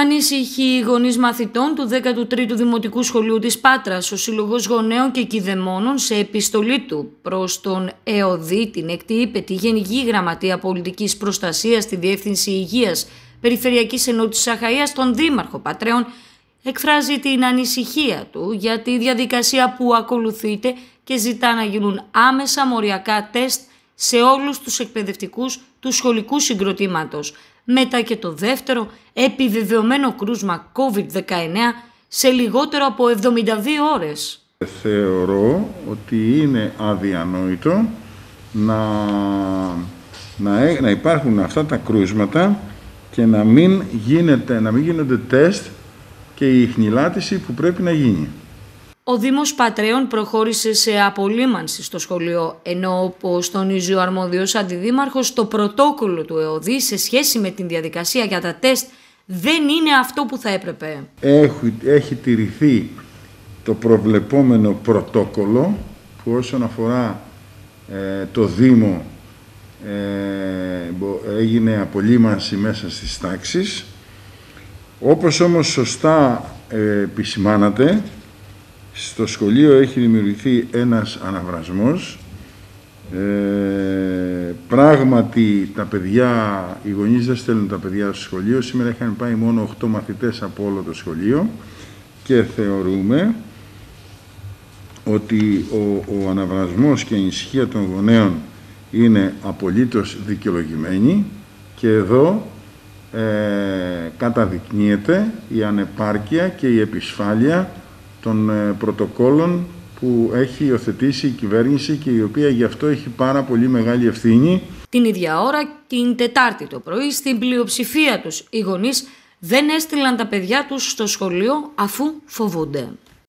Ανήσυχοι οι γονείς μαθητών του 13ου Δημοτικού Σχολείου της Πάτρας, ο Σύλλογος Γονέων και Κηδεμόνων, σε επιστολή του προς τον ΕΟΔΗ, την είπε τη Γενική Γραμματεία Πολιτικής Προστασίας στη Διεύθυνση Υγείας Περιφερειακής Ενότητας Αχαΐας, τον Δήμαρχο Πατρέων, εκφράζει την ανησυχία του για τη διαδικασία που ακολουθείται και ζητά να γίνουν άμεσα μοριακά τεστ σε όλους τους εκπαιδευτικούς του σχολικού συγκροτήματος μετά και το δεύτερο επιβεβαιωμένο κρούσμα COVID-19 σε λιγότερο από 72 ώρες. Θεωρώ ότι είναι αδιανόητο να, να, να υπάρχουν αυτά τα κρούσματα και να μην, γίνεται, να μην γίνονται τεστ και η χνηλάτιση που πρέπει να γίνει. Ο Δήμος Πατρέων προχώρησε σε απολύμανση στο σχολείο, ενώ όπως τονίζει ο αρμόδιος αντιδήμαρχος, το πρωτόκολλο του ΕΟΔΗ σε σχέση με την διαδικασία για τα τεστ δεν είναι αυτό που θα έπρεπε. Έχει, έχει τηρηθεί το προβλεπόμενο πρωτόκολλο που όσον αφορά ε, το Δήμο ε, έγινε απολύμανση μέσα στις τάξεις. Όπως όμως σωστά ε, επισημάνατε, στο σχολείο έχει δημιουργηθεί ένας αναβρασμός. Ε, πράγματι τα παιδιά, οι γονείς δεν στέλνουν τα παιδιά στο σχολείο. Σήμερα είχαν πάει μόνο 8 μαθητές από όλο το σχολείο και θεωρούμε ότι ο, ο αναβρασμός και η ησυχία των γονέων είναι απολύτως δικαιολογημένη και εδώ ε, καταδεικνύεται η ανεπάρκεια και η επισφάλεια των ε, πρωτοκόλων που έχει υιοθετήσει η κυβέρνηση και η οποία γι' αυτό έχει πάρα πολύ μεγάλη ευθύνη. Την ίδια ώρα, την Τετάρτη το πρωί, στην πλειοψηφία τους οι γονείς δεν έστειλαν τα παιδιά τους στο σχολείο αφού φοβούνται.